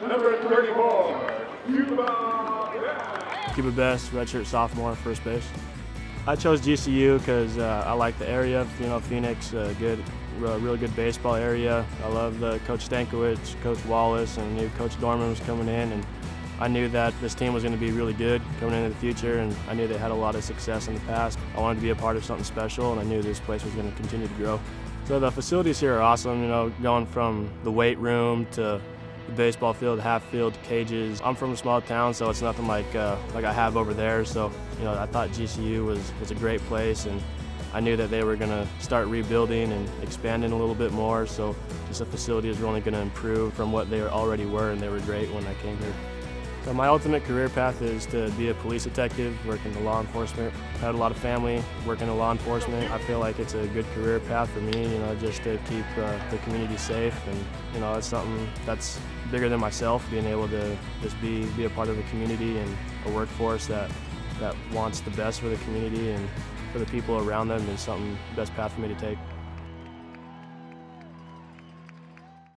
Number 34, Cuba. Cuba Bess, redshirt sophomore, first base. I chose GCU because uh, I like the area. You know, Phoenix, uh, good, really good baseball area. I love the Coach Stankiewicz, Coach Wallace, and new Coach Dorman was coming in, and I knew that this team was going to be really good coming into the future, and I knew they had a lot of success in the past. I wanted to be a part of something special, and I knew this place was going to continue to grow. So the facilities here are awesome. You know, going from the weight room to the baseball field, half field, cages. I'm from a small town, so it's nothing like uh, like I have over there. So you know, I thought GCU was was a great place, and I knew that they were going to start rebuilding and expanding a little bit more. So just the facilities were only going to improve from what they already were, and they were great when I came here. So my ultimate career path is to be a police detective, work in the law enforcement. I had a lot of family working in law enforcement. I feel like it's a good career path for me, you know, just to keep uh, the community safe. And, you know, it's something that's bigger than myself, being able to just be, be a part of a community and a workforce that, that wants the best for the community and for the people around them is something, best path for me to take.